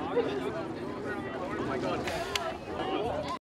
Oh my god.